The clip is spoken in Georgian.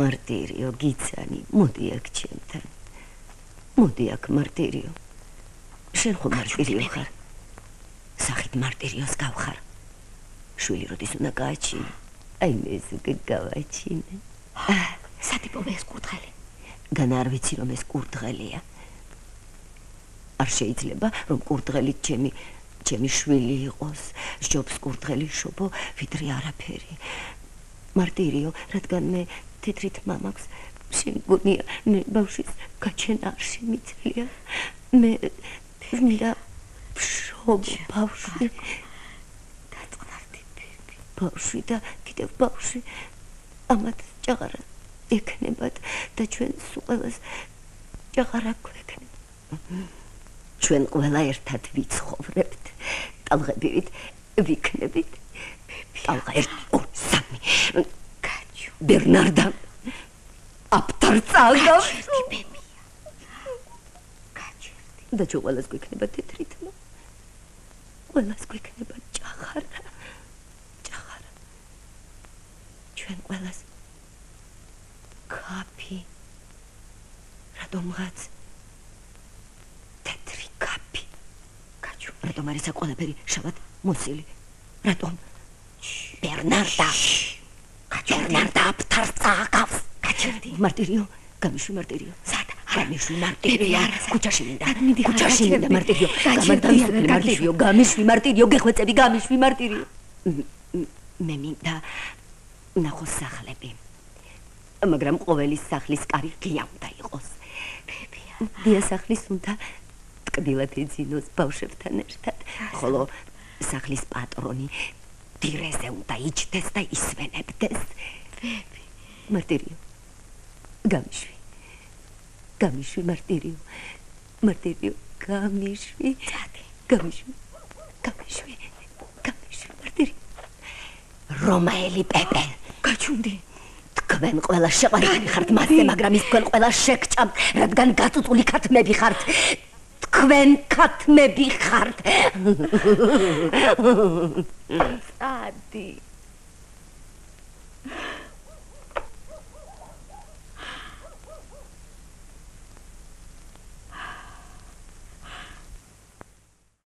მარტირიო გიცანი მოდი აქ ჩემთან. მოდი აქ მარტირიო შენ ხო მარტირიო ხარ? სახით მარტირიოს გავხარ. შვილი როდის უნდა გააჩინე? აი მე ზუგ გავაჩინე. სათიპო ეს კურთხელი? განა არ ვიცი რომ ეს კურთხელია. არ შეიძლება რომ კურთხელი ჩემი ჩემი შვილი იყოს. ჯობს კურთხელი შობო ვიდრე არაფერი. მარტირიო რადგან მე თეთრით მამაკს შენ გონია მე ბავშვის გაჩენა არ შემიძლია მე მინდა შობო ბავშვი. დაწყნარდი ბიბი. ბავშვი და კიდევ ბავშვი. ამათ ჭაღარა ეკნებათ და ჩვენ სულას ჭაღარა გვეკნება ჩვენ ყველა ერთად ვიცხოვრებთ. ტალღებივით ვიქნებით. ტალღა სამი კაჩუ ბერნარდა აპტარცალდა კაჩუ და ჩვენ ყველას გვიქნება თეთრითმა ყველას გვიქნება ჭაღარა ჭაღარა ჩვენ ყველას კაფი რატომღაც თეთრი კაფი კაჩუ რატომ არის საკოლაფერი შავად მოსილი რატომ? ბერნარდა აკავს კაჩუ მარტირიო გამიშვი მარტირიო სადა გამიშვი მარტირიო კუჩაში მინდა. კუჩაში მინდა მარტირიო გამარტირიო მარტირიო გამიშვი მარტირიო გეხვეწები გამიშვი მარტირიო მე მინდა ნახო სახლები. მაგრამ ყოველი სახლის კარი ღია უნდა იყოს. ბებია, დია სახლის უნდა ტკბილად ეძინოს ბავშვებთან ერთად. ხოლო სახლის პატრონი დირეზე უნდა იჩდეს და ისვენებდეს. ბები, მარტირიო. გამიშვი. გამიშვი მარტირიო. მარტირიო, გამიშვი. წადი, გამიშვი. გამიშვი. გამიშვი მარტირიო. რომაელი პეპე. გაჩუნდი. თქვენ ყველა შეყვარებული ხართ მასზე, მაგრამ ის თქვენ ყველა შეგჭამ, რადგან გაწუწული ქათმები ხართ. თქვენ ქათმები ხართ. ადი.